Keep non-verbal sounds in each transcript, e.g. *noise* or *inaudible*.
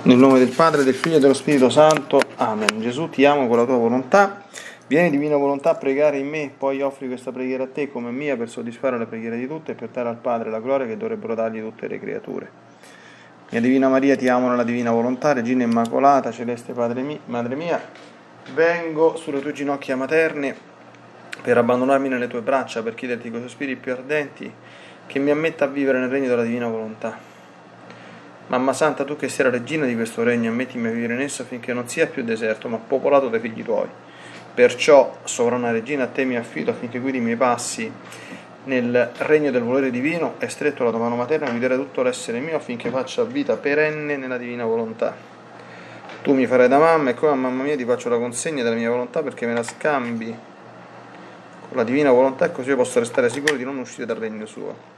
Nel nome del Padre, del Figlio e dello Spirito Santo. Amen. Gesù, ti amo con la tua volontà. Vieni, divina volontà, a pregare in me, poi offri questa preghiera a te come mia per soddisfare la preghiera di tutte e per dare al Padre la gloria che dovrebbero dargli tutte le creature. Mia Divina Maria, ti amo nella divina volontà, Regina Immacolata, Celeste Padre mia, Madre mia, vengo sulle tue ginocchia materne per abbandonarmi nelle tue braccia, per chiederti con i tuoi spiriti più ardenti che mi ammetta a vivere nel regno della divina volontà Mamma Santa, tu che sei la regina di questo regno, ammettimi a vivere in esso affinché non sia più deserto, ma popolato dai figli tuoi. Perciò, sovrana regina, a te mi affido affinché guidi i miei passi nel regno del volere divino e stretto la tua mano materna guiderai tutto l'essere mio affinché faccia vita perenne nella divina volontà. Tu mi farai da mamma e come a mamma mia ti faccio la consegna della mia volontà perché me la scambi con la divina volontà e così io posso restare sicuro di non uscire dal regno suo.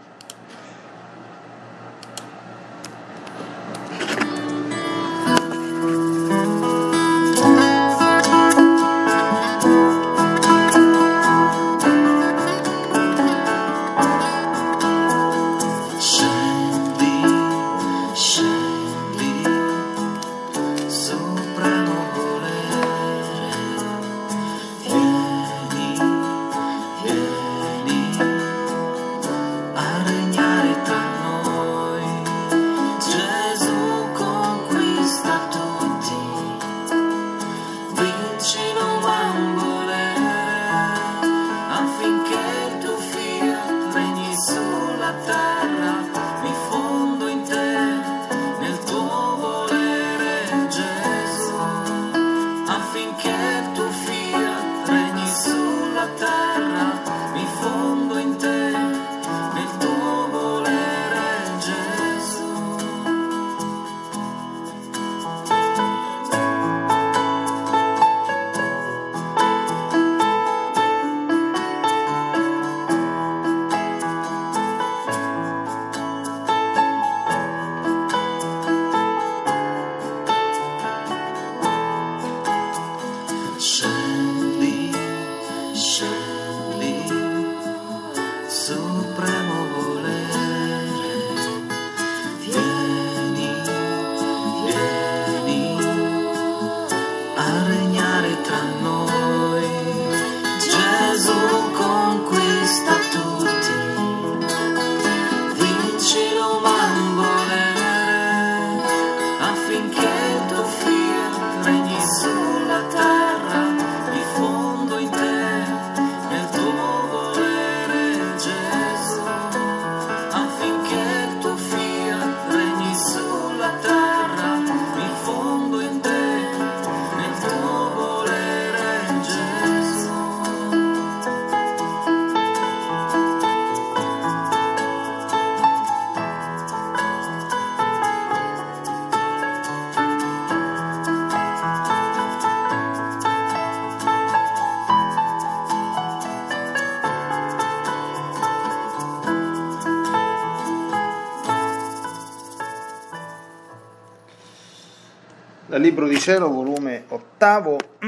Dal Libro di Cielo, volume ottavo, *clears throat*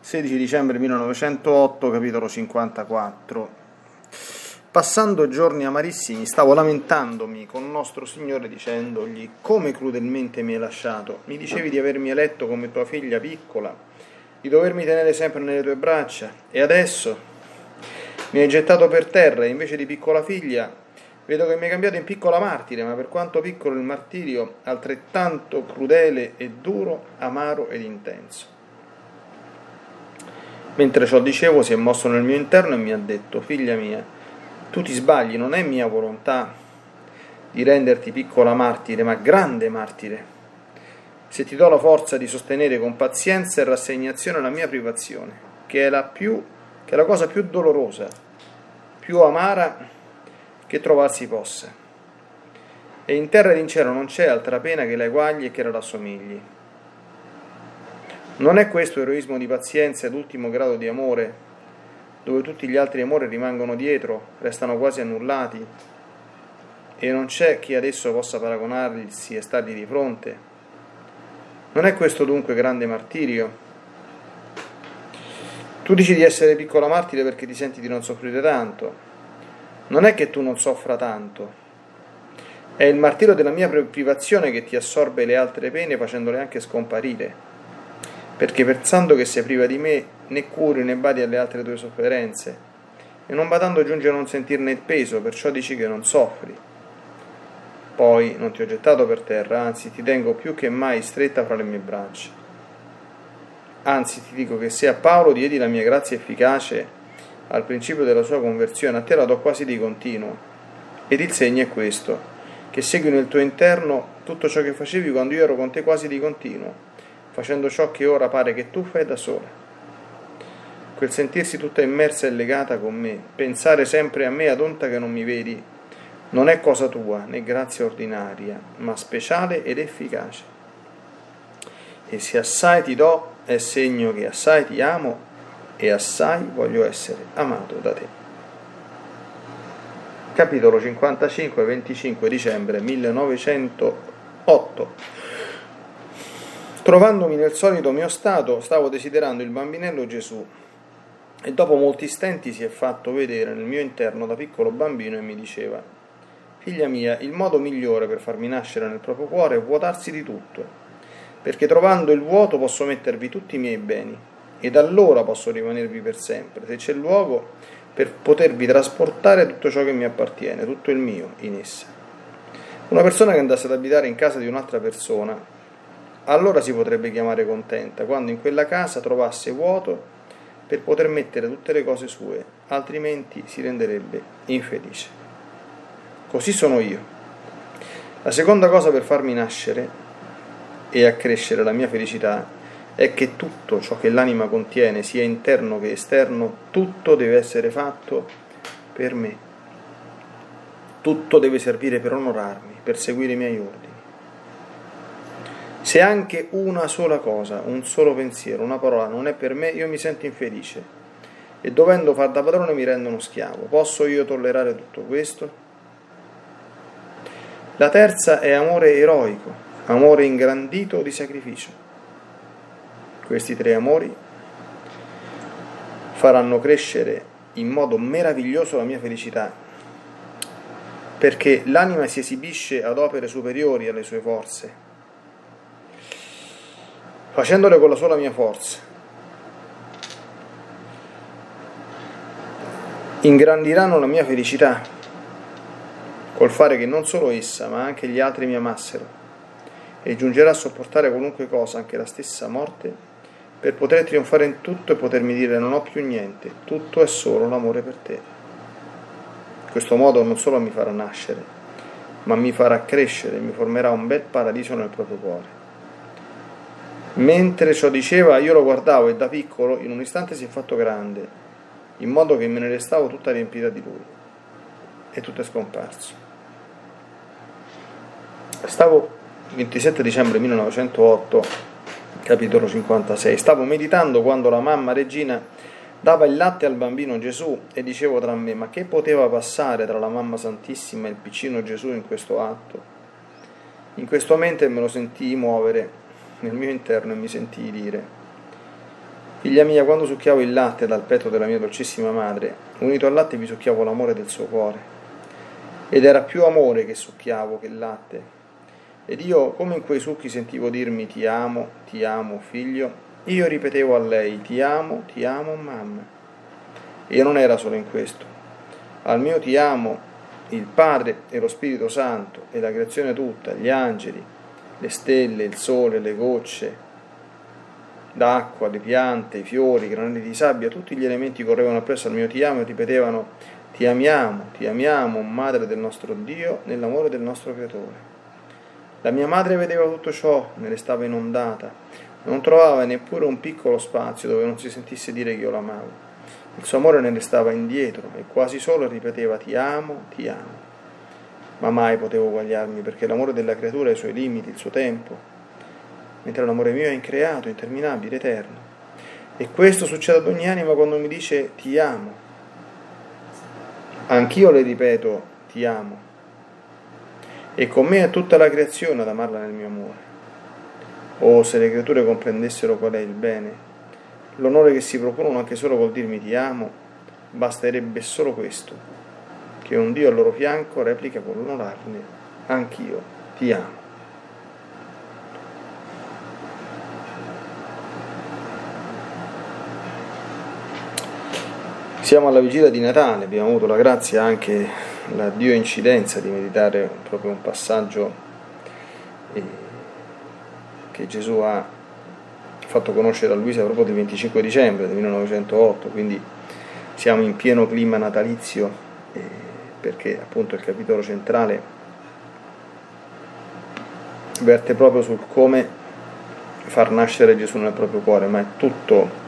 16 dicembre 1908, capitolo 54. Passando giorni amarissimi, stavo lamentandomi con nostro Signore dicendogli come crudelmente mi hai lasciato. Mi dicevi di avermi eletto come tua figlia piccola, di dovermi tenere sempre nelle tue braccia, e adesso mi hai gettato per terra e invece di piccola figlia Vedo che mi hai cambiato in piccola martire, ma per quanto piccolo il martirio, altrettanto crudele e duro, amaro ed intenso. Mentre ciò dicevo, si è mosso nel mio interno e mi ha detto, figlia mia, tu ti sbagli, non è mia volontà di renderti piccola martire, ma grande martire. Se ti do la forza di sostenere con pazienza e rassegnazione la mia privazione, che è la, più, che è la cosa più dolorosa, più amara che trovarsi possa. E in terra ed in cielo non c'è altra pena che la eguagli e che la rassomigli. Non è questo eroismo di pazienza ed ultimo grado di amore, dove tutti gli altri amori rimangono dietro, restano quasi annullati, e non c'è chi adesso possa paragonarsi e stargli di fronte. Non è questo dunque grande martirio? Tu dici di essere piccola martire perché ti senti di non soffrire tanto. Non è che tu non soffra tanto. È il martirio della mia privazione che ti assorbe le altre pene facendole anche scomparire. Perché pensando che sei priva di me, né curi né badi alle altre tue sofferenze. E non badando giunge a non sentirne il peso, perciò dici che non soffri. Poi non ti ho gettato per terra, anzi ti tengo più che mai stretta fra le mie braccia. Anzi, ti dico che se a Paolo diedi la mia grazia efficace al principio della sua conversione, a te la do quasi di continuo. Ed il segno è questo, che segui nel tuo interno tutto ciò che facevi quando io ero con te quasi di continuo, facendo ciò che ora pare che tu fai da sola. Quel sentirsi tutta immersa e legata con me, pensare sempre a me ad onta che non mi vedi, non è cosa tua né grazia ordinaria, ma speciale ed efficace. E se assai ti do, è segno che assai ti amo e assai voglio essere amato da te. Capitolo 55, 25 dicembre 1908. Trovandomi nel solito mio stato, stavo desiderando il bambinello Gesù e dopo molti stenti si è fatto vedere nel mio interno da piccolo bambino e mi diceva, Figlia mia, il modo migliore per farmi nascere nel proprio cuore è vuotarsi di tutto perché trovando il vuoto posso mettervi tutti i miei beni, ed allora posso rimanervi per sempre, se c'è luogo per potervi trasportare tutto ciò che mi appartiene, tutto il mio in essa. Una persona che andasse ad abitare in casa di un'altra persona, allora si potrebbe chiamare contenta, quando in quella casa trovasse vuoto per poter mettere tutte le cose sue, altrimenti si renderebbe infelice. Così sono io. La seconda cosa per farmi nascere e accrescere la mia felicità è che tutto ciò che l'anima contiene, sia interno che esterno, tutto deve essere fatto per me. Tutto deve servire per onorarmi, per seguire i miei ordini. Se anche una sola cosa, un solo pensiero, una parola non è per me, io mi sento infelice e dovendo far da padrone mi rendo uno schiavo. Posso io tollerare tutto questo? La terza è amore eroico, amore ingrandito di sacrificio. Questi tre amori faranno crescere in modo meraviglioso la mia felicità, perché l'anima si esibisce ad opere superiori alle sue forze, facendole con la sola mia forza. Ingrandiranno la mia felicità col fare che non solo essa, ma anche gli altri mi amassero e giungerà a sopportare qualunque cosa, anche la stessa morte, per poter trionfare in tutto e potermi dire non ho più niente, tutto è solo l'amore per te. In questo modo non solo mi farà nascere, ma mi farà crescere, mi formerà un bel paradiso nel proprio cuore. Mentre ciò diceva, io lo guardavo e da piccolo in un istante si è fatto grande, in modo che me ne restavo tutta riempita di lui. E tutto è scomparso. Stavo 27 dicembre 1908, capitolo 56. Stavo meditando quando la mamma regina dava il latte al bambino Gesù e dicevo tra me, ma che poteva passare tra la mamma santissima e il piccino Gesù in questo atto? In questo momento me lo sentii muovere nel mio interno e mi sentii dire, figlia mia, quando succhiavo il latte dal petto della mia dolcissima madre, unito al latte vi succhiavo l'amore del suo cuore. Ed era più amore che succhiavo che latte, ed io, come in quei succhi sentivo dirmi ti amo, ti amo, figlio, io ripetevo a lei ti amo, ti amo, mamma. E non era solo in questo. Al mio ti amo il Padre e lo Spirito Santo e la creazione tutta, gli angeli, le stelle, il sole, le gocce d'acqua, le piante, i fiori, i granelli di sabbia, tutti gli elementi correvano appresso al mio ti amo e ripetevano ti amiamo, ti amiamo, Madre del nostro Dio, nell'amore del nostro Creatore. La mia madre vedeva tutto ciò, ne restava inondata, non trovava neppure un piccolo spazio dove non si sentisse dire che io l'amavo. Il suo amore ne restava indietro e quasi solo ripeteva ti amo, ti amo. Ma mai potevo uguagliarmi perché l'amore della creatura ha i suoi limiti, il suo tempo. mentre l'amore mio è increato, interminabile, eterno. E questo succede ad ogni anima quando mi dice ti amo. Anch'io le ripeto ti amo. E con me è tutta la creazione ad amarla nel mio amore. Oh, se le creature comprendessero qual è il bene, l'onore che si propongono anche solo col dirmi ti amo, basterebbe solo questo, che un Dio al loro fianco replica con l'onorarne, anch'io ti amo. Siamo alla vigilia di Natale, abbiamo avuto la grazia anche, la Dio incidenza di meditare proprio un passaggio eh, che Gesù ha fatto conoscere a Luisa proprio il 25 dicembre del 1908, quindi siamo in pieno clima natalizio eh, perché appunto il capitolo centrale verte proprio sul come far nascere Gesù nel proprio cuore, ma è tutto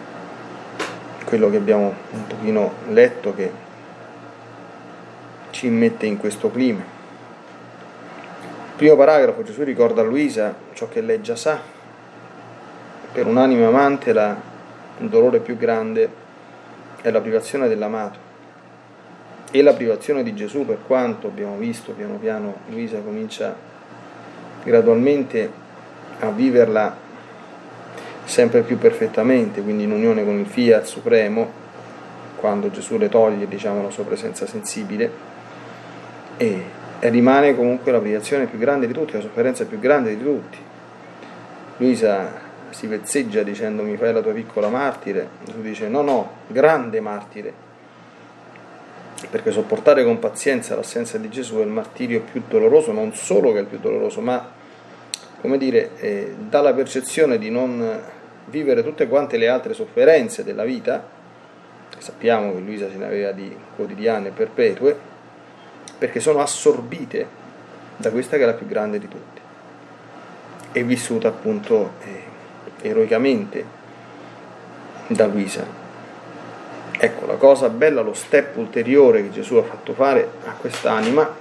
quello che abbiamo un pochino letto che ci mette in questo clima. Primo paragrafo, Gesù ricorda a Luisa ciò che lei già sa. Per un'anima amante la, il dolore più grande è la privazione dell'amato. E la privazione di Gesù, per quanto abbiamo visto piano piano, Luisa comincia gradualmente a viverla sempre più perfettamente, quindi in unione con il Fiat Supremo, quando Gesù le toglie diciamo, la sua presenza sensibile, e, e rimane comunque la privazione più grande di tutti, la sofferenza più grande di tutti. Luisa si vezzeggia dicendo mi fai la tua piccola martire, Gesù dice no no, grande martire, perché sopportare con pazienza l'assenza di Gesù è il martirio più doloroso, non solo che è il più doloroso, ma come dire, eh, dà la percezione di non vivere tutte quante le altre sofferenze della vita, sappiamo che Luisa se ne aveva di quotidiane e perpetue, perché sono assorbite da questa che è la più grande di tutte e vissuta appunto eh, eroicamente da Luisa. Ecco, la cosa bella, lo step ulteriore che Gesù ha fatto fare a quest'anima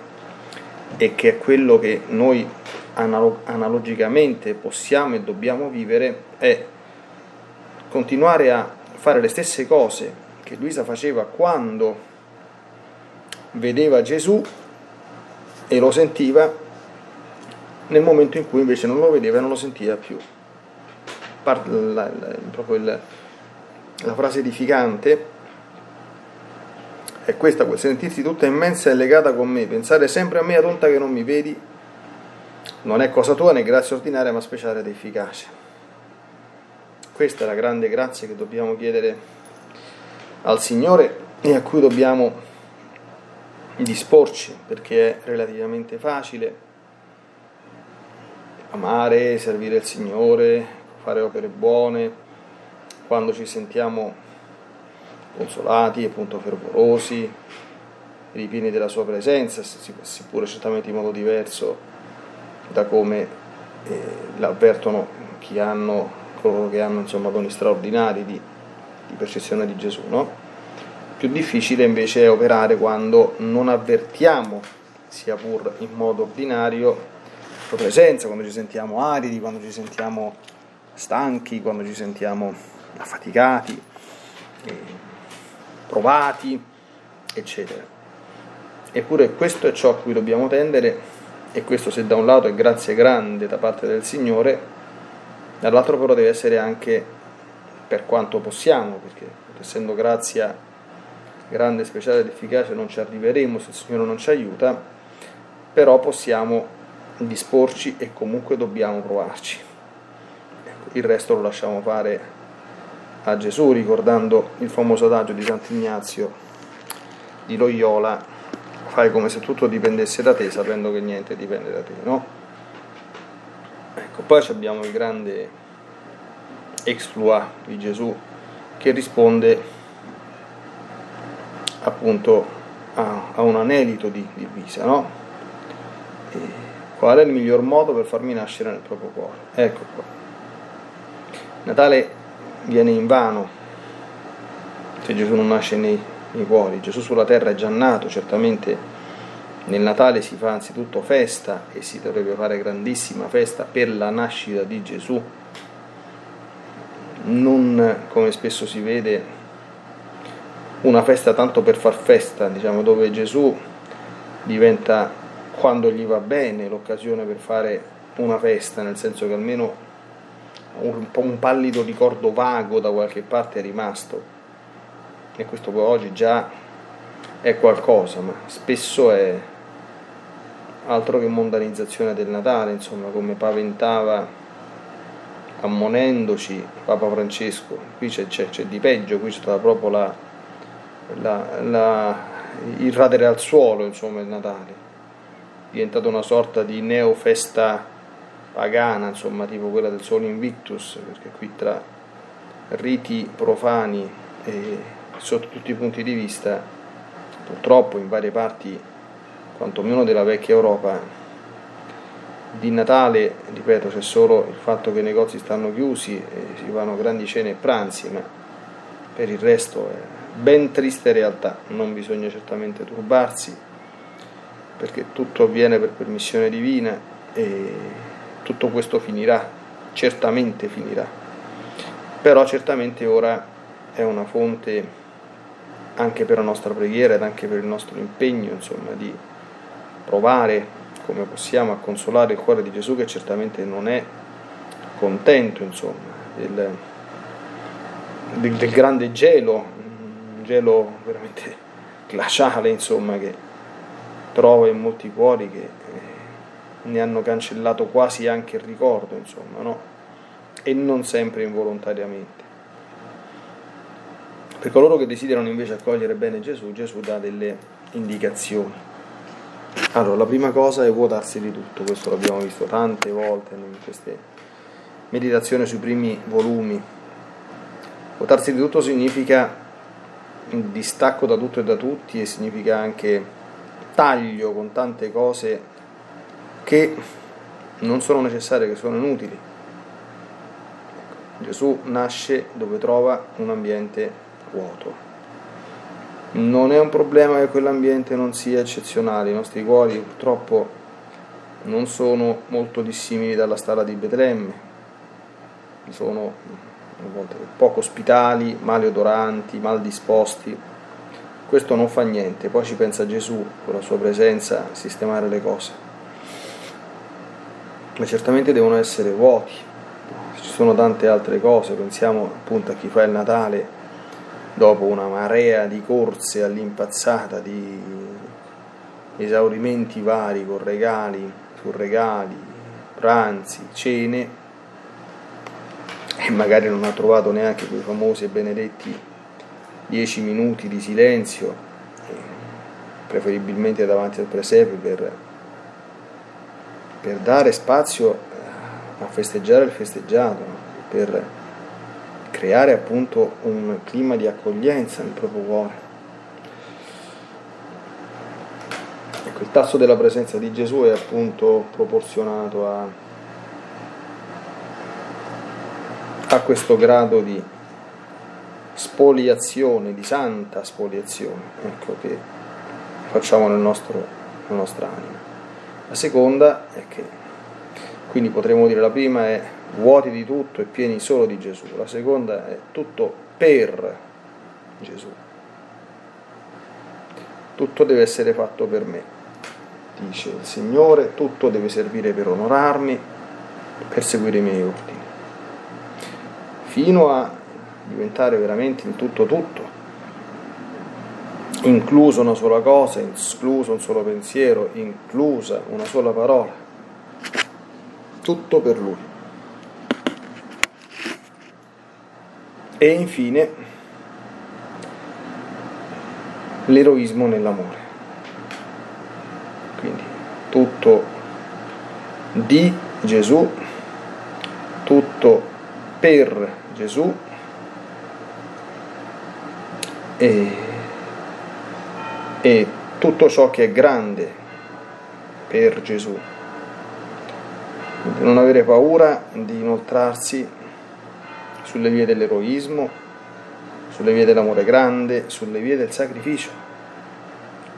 e che è quello che noi analogicamente possiamo e dobbiamo vivere è continuare a fare le stesse cose che Luisa faceva quando vedeva Gesù e lo sentiva nel momento in cui invece non lo vedeva e non lo sentiva più. La, la, proprio il, la frase edificante è questa, quel sentirsi tutta immensa e legata con me, pensare sempre a me, a tonta che non mi vedi, non è cosa tua né grazia ordinaria ma speciale ed efficace. Questa è la grande grazia che dobbiamo chiedere al Signore e a cui dobbiamo disporci perché è relativamente facile amare, servire il Signore, fare opere buone, quando ci sentiamo consolati, appunto fervorosi, ripieni della Sua presenza, seppure certamente in modo diverso da come eh, l'avvertono chi hanno coloro che hanno insomma, doni straordinari di, di percezione di Gesù. No? Più difficile invece è operare quando non avvertiamo, sia pur in modo ordinario, la presenza, quando ci sentiamo aridi, quando ci sentiamo stanchi, quando ci sentiamo affaticati, eh, provati, eccetera. Eppure questo è ciò a cui dobbiamo tendere e questo se da un lato è grazia grande da parte del Signore, dall'altro però deve essere anche per quanto possiamo, perché essendo grazia grande, speciale ed efficace non ci arriveremo se il Signore non ci aiuta, però possiamo disporci e comunque dobbiamo provarci. Ecco, il resto lo lasciamo fare a Gesù, ricordando il famoso adagio di Sant'Ignazio di Loyola, fai come se tutto dipendesse da te, sapendo che niente dipende da te, no? Ecco, poi abbiamo il grande exploit di Gesù che risponde appunto a, a un anelito di, di Luisa, no? E qual è il miglior modo per farmi nascere nel proprio cuore? Ecco qua. Natale viene in vano se Gesù non nasce nei, nei cuori. Gesù sulla terra è già nato, certamente nel Natale si fa anzitutto festa e si dovrebbe fare grandissima festa per la nascita di Gesù, non come spesso si vede una festa tanto per far festa, diciamo, dove Gesù diventa quando gli va bene l'occasione per fare una festa, nel senso che almeno un, un pallido ricordo vago da qualche parte è rimasto. E questo poi oggi già è qualcosa, ma spesso è altro che mondanizzazione del Natale, insomma, come paventava ammonendoci Papa Francesco. Qui c'è, c'è, c'è di peggio, qui c'è stata proprio la, la, la, il radere al suolo, insomma, il Natale. È diventato una sorta di neofesta pagana, insomma, tipo quella del Sole Invictus, perché qui tra riti profani e sotto tutti i punti di vista, purtroppo in varie parti, quantomeno della vecchia Europa, di Natale, ripeto, c'è solo il fatto che i negozi stanno chiusi e si fanno grandi cene e pranzi, ma per il resto è ben triste realtà, non bisogna certamente turbarsi, perché tutto avviene per permissione divina e tutto questo finirà, certamente finirà. Però certamente ora è una fonte anche per la nostra preghiera ed anche per il nostro impegno, insomma, di provare come possiamo a consolare il cuore di Gesù che certamente non è contento, insomma, del, del, del grande gelo, un gelo veramente glaciale, insomma, che trova in molti cuori che ne hanno cancellato quasi anche il ricordo, insomma, no? E non sempre involontariamente. Per coloro che desiderano invece accogliere bene Gesù, Gesù dà delle indicazioni. Allora, la prima cosa è vuotarsi di tutto, questo l'abbiamo visto tante volte in queste meditazioni sui primi volumi. Vuotarsi di tutto significa distacco da tutto e da tutti e significa anche taglio con tante cose che non sono necessarie, che sono inutili. Gesù nasce dove trova un ambiente vuoto. Non è un problema che quell'ambiente non sia eccezionale, i nostri cuori purtroppo non sono molto dissimili dalla stalla di Betlemme, sono poco ospitali, maleodoranti, mal disposti. Questo non fa niente, poi ci pensa Gesù con la sua presenza a sistemare le cose. Ma certamente devono essere vuoti, ci sono tante altre cose, pensiamo appunto a chi fa il Natale dopo una marea di corse all'impazzata, di esaurimenti vari con regali su regali, pranzi, cene, e magari non ha trovato neanche quei famosi e benedetti dieci minuti di silenzio, preferibilmente davanti al presepe, per, per dare spazio a festeggiare il festeggiato, per creare appunto un clima di accoglienza nel proprio cuore. Ecco, il tasso della presenza di Gesù è appunto proporzionato a, a questo grado di spoliazione, di santa spoliazione, ecco, che facciamo nel nostro, nella nostra anima. La seconda è che, quindi potremmo dire la prima è vuoti di tutto e pieni solo di Gesù. La seconda è tutto per Gesù. Tutto deve essere fatto per me, dice il Signore, tutto deve servire per onorarmi, per seguire i miei ordini, fino a diventare veramente in tutto tutto, incluso una sola cosa, escluso un solo pensiero, inclusa una sola parola, tutto per Lui. E infine l'eroismo nell'amore. Quindi tutto di Gesù, per Gesù e, e tutto ciò che è grande per Gesù. Non avere paura di inoltrarsi sulle vie dell'eroismo, sulle vie dell'amore grande, sulle vie del sacrificio,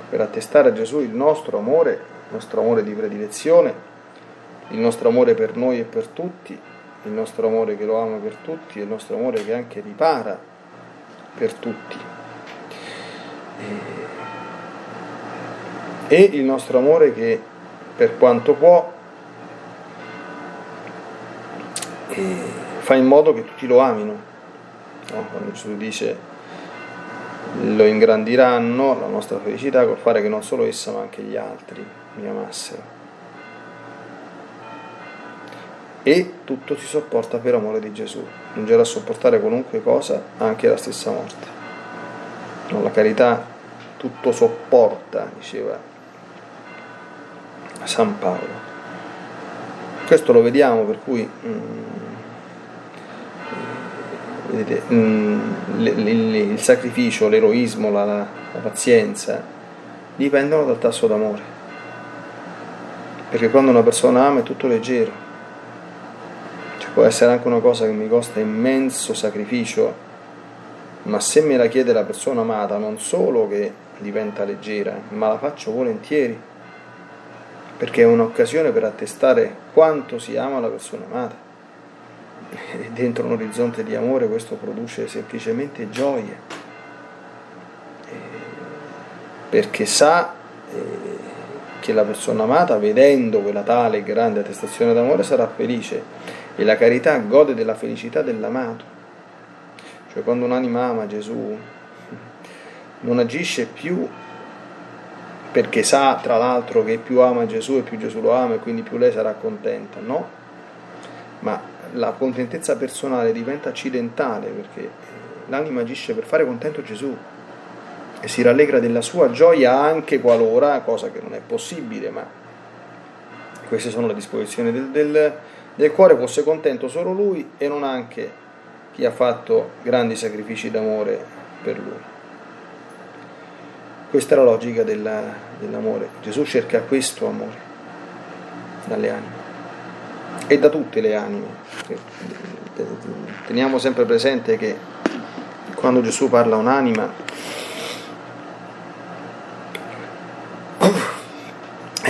per attestare a Gesù il nostro amore, il nostro amore di predilezione, il nostro amore per noi e per tutti il nostro amore che lo ama per tutti, il nostro amore che anche ripara per tutti. E il nostro amore che per quanto può fa in modo che tutti lo amino. No? Quando Gesù dice lo ingrandiranno la nostra felicità col fare che non solo essa ma anche gli altri mi amassero. E tutto si sopporta per amore di Gesù, giungerà a sopportare qualunque cosa, anche la stessa morte. No, la carità tutto sopporta, diceva San Paolo. Questo lo vediamo per cui mm, vedete, mm, il sacrificio, l'eroismo, la, la pazienza dipendono dal tasso d'amore. Perché quando una persona ama è tutto leggero. Può essere anche una cosa che mi costa immenso sacrificio, ma se me la chiede la persona amata, non solo che diventa leggera, ma la faccio volentieri, perché è un'occasione per attestare quanto si ama la persona amata. Dentro un orizzonte di amore questo produce semplicemente gioia, perché sa eh, che la persona amata, vedendo quella tale e grande attestazione d'amore, sarà felice e la carità gode della felicità dell'amato. Cioè quando un'anima ama Gesù non agisce più perché sa tra l'altro che più ama Gesù e più Gesù lo ama e quindi più lei sarà contenta, no? Ma la contentezza personale diventa accidentale perché l'anima agisce per fare contento Gesù e si rallegra della sua gioia anche qualora, cosa che non è possibile, ma queste sono le disposizioni del, del, del cuore, fosse contento solo lui e non anche chi ha fatto grandi sacrifici d'amore per lui. Questa è la logica della, dell'amore. Gesù cerca questo amore dalle anime e da tutte le anime. Teniamo sempre presente che quando Gesù parla a un'anima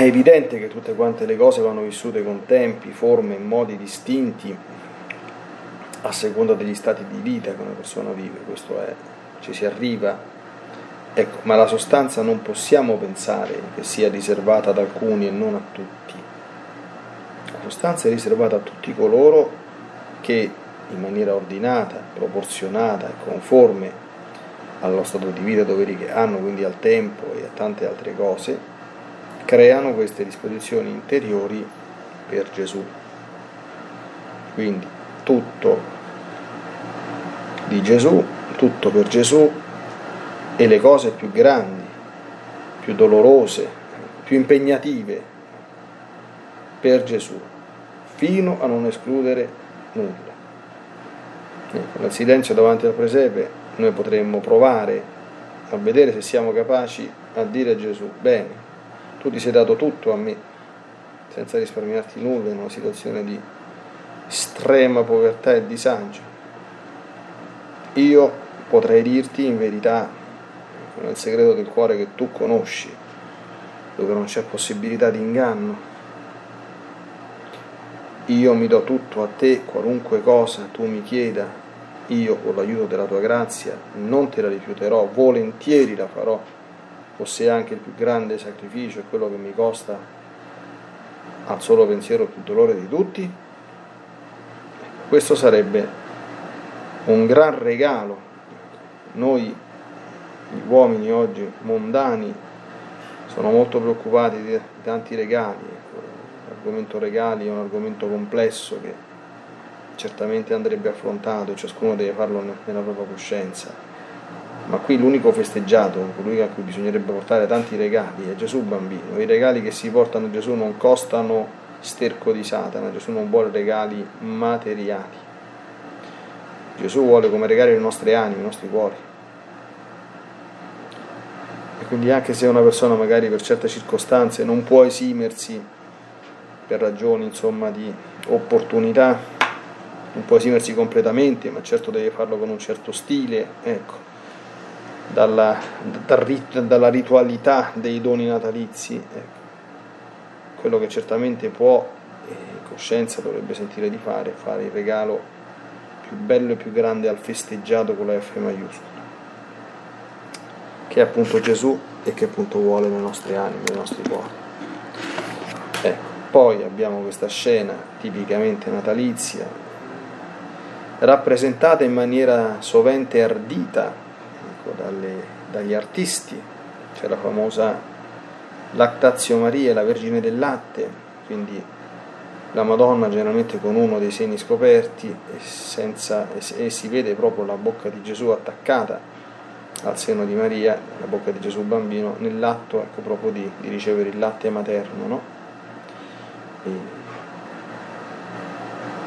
è evidente che tutte quante le cose vanno vissute con tempi, forme e modi distinti a seconda degli stati di vita che una persona vive, questo è, ci si arriva, ecco, ma la sostanza non possiamo pensare che sia riservata ad alcuni e non a tutti. Sostanza è riservata a tutti coloro che in maniera ordinata, proporzionata e conforme allo stato di vita doveri che hanno, quindi al tempo e a tante altre cose, creano queste disposizioni interiori per Gesù. Quindi tutto di Gesù, tutto per Gesù e le cose più grandi, più dolorose, più impegnative per Gesù fino a non escludere nulla. Ecco, nel silenzio davanti al presepe noi potremmo provare a vedere se siamo capaci a dire a Gesù, bene, tu ti sei dato tutto a me, senza risparmiarti nulla in una situazione di estrema povertà e disagio. Io potrei dirti in verità, nel segreto del cuore che tu conosci, dove non c'è possibilità di inganno, io mi do tutto a te, qualunque cosa tu mi chieda, io con l'aiuto della tua grazia non te la rifiuterò, volentieri la farò, fosse anche il più grande sacrificio e quello che mi costa al solo pensiero più dolore di tutti. Questo sarebbe un gran regalo. Noi, gli uomini oggi mondani, sono molto preoccupati di tanti regali, l'argomento regali è un argomento complesso che certamente andrebbe affrontato, ciascuno deve farlo nella propria coscienza. Ma qui l'unico festeggiato, colui a cui bisognerebbe portare tanti regali, è Gesù bambino. I regali che si portano a Gesù non costano sterco di Satana, Gesù non vuole regali materiali. Gesù vuole come regali le nostre anime, i nostri cuori. E quindi anche se una persona magari per certe circostanze non può esimersi per ragioni insomma, di opportunità, non può esimersi completamente, ma certo deve farlo con un certo stile, ecco, dalla, dal, dalla ritualità dei doni natalizi, ecco. quello che certamente può coscienza dovrebbe sentire di fare, fare il regalo più bello e più grande al festeggiato con la F maiuscola, che è appunto Gesù e che appunto vuole le nostre anime, nei nostri cuori. Ecco, poi abbiamo questa scena tipicamente natalizia, rappresentata in maniera sovente ardita ecco, dalle, dagli artisti, c'è la famosa Lactazio Maria, la Vergine del Latte, quindi la Madonna generalmente con uno dei seni scoperti e, senza, e, si vede proprio la bocca di Gesù attaccata al seno di Maria, la bocca di Gesù bambino, nell'atto ecco, proprio di, di ricevere il latte materno. No?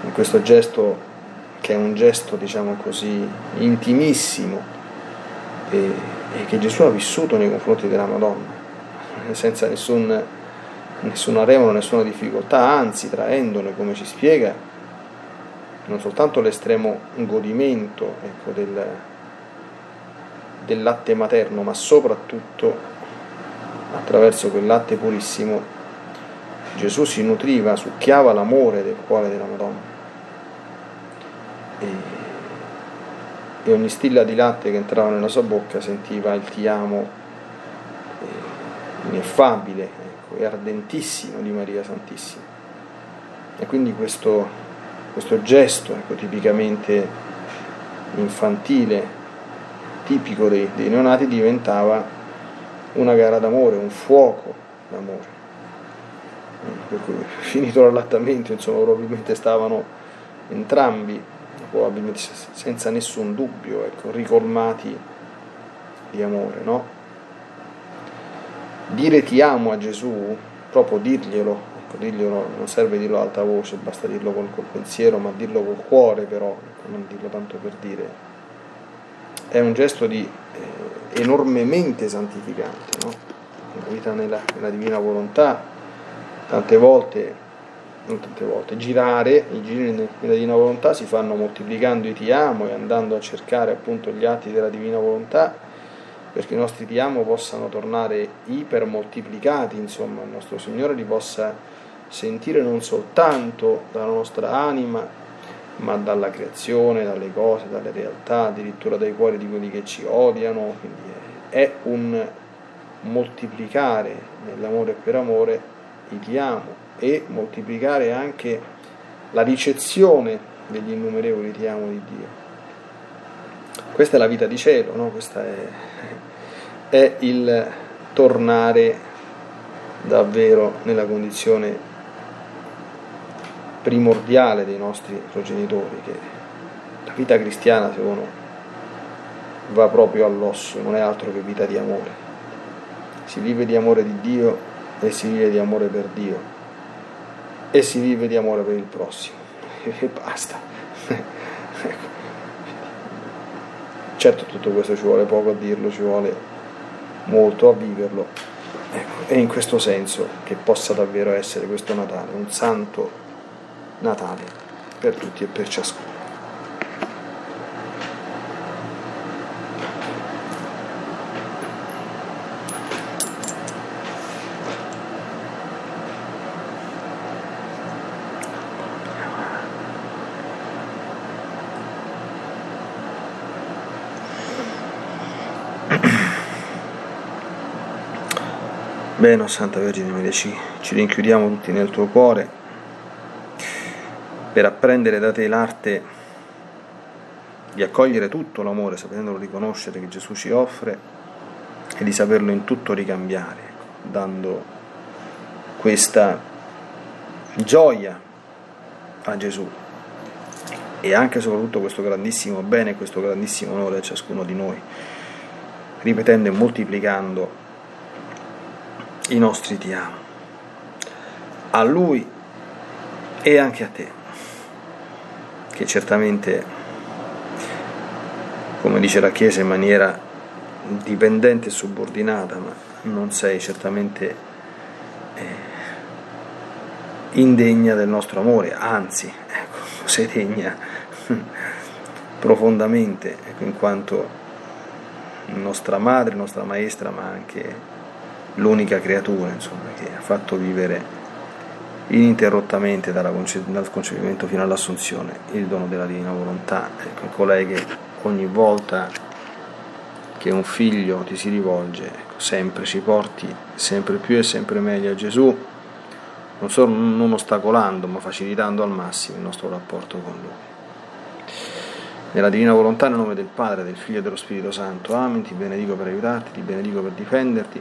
in questo gesto che è un gesto diciamo così intimissimo e, e che Gesù ha vissuto nei confronti della Madonna senza nessun, nessuna remora, nessuna difficoltà, anzi traendone, come ci spiega, non soltanto l'estremo godimento ecco, del, del latte materno, ma soprattutto attraverso quel latte purissimo Gesù si nutriva, succhiava l'amore del cuore della Madonna e ogni stilla di latte che entrava nella sua bocca sentiva il ti amo eh, ineffabile ecco, e ardentissimo di Maria Santissima. E quindi questo, questo gesto ecco, tipicamente infantile, tipico dei, dei neonati, diventava una gara d'amore, un fuoco d'amore. *laughs* Finito l'allattamento, insomma, probabilmente stavano entrambi probabilmente senza nessun dubbio, ecco, ricolmati di amore, no? Dire ti amo a Gesù, proprio dirglielo, ecco, dirglielo, non serve dirlo ad alta voce, basta dirlo col, col pensiero, ma dirlo col cuore però, ecco, non dirlo tanto per dire, è un gesto di, eh, enormemente santificante, no? La vita nella, nella divina volontà, tante volte non tante volte, girare, i giri nella divina volontà si fanno moltiplicando i ti amo e andando a cercare appunto gli atti della divina volontà perché i nostri ti amo possano tornare ipermoltiplicati, insomma, il nostro Signore li possa sentire non soltanto dalla nostra anima, ma dalla creazione, dalle cose, dalle realtà, addirittura dai cuori di quelli che ci odiano, quindi è un moltiplicare nell'amore per amore i ti amo e moltiplicare anche la ricezione degli innumerevoli ti amo di Dio. Questa è la vita di cielo, no? questo è, è il tornare davvero nella condizione primordiale dei nostri progenitori, che la vita cristiana secondo va proprio all'osso, non è altro che vita di amore. Si vive di amore di Dio e si vive di amore per Dio e si vive di amore per il prossimo e basta. *laughs* ecco. Certo tutto questo ci vuole poco a dirlo, ci vuole molto a viverlo. Ecco, è in questo senso che possa davvero essere questo Natale un santo Natale per tutti e per ciascuno. Bene, Santa Vergine Maria, ci, ci rinchiudiamo tutti nel tuo cuore per apprendere da te l'arte di accogliere tutto l'amore, sapendolo riconoscere che Gesù ci offre e di saperlo in tutto ricambiare, ecco, dando questa gioia a Gesù e anche e soprattutto questo grandissimo bene, questo grandissimo onore a ciascuno di noi, ripetendo e moltiplicando i nostri ti amo, a Lui e anche a te, che certamente, come dice la Chiesa in maniera dipendente e subordinata, ma non sei certamente eh, indegna del nostro amore, anzi, ecco, *laughs* sei degna *laughs* profondamente, ecco, in quanto nostra madre, nostra maestra, ma anche l'unica creatura insomma, che ha fatto vivere ininterrottamente dal concepimento fino all'assunzione, il dono della divina volontà. Ecco, colei che ogni volta che un figlio ti si rivolge, ecco, sempre ci porti sempre più e sempre meglio a Gesù, non solo non ostacolando, ma facilitando al massimo il nostro rapporto con Lui. Nella divina volontà, nel nome del Padre, del Figlio e dello Spirito Santo. Amen. Ti benedico per aiutarti, ti benedico per difenderti,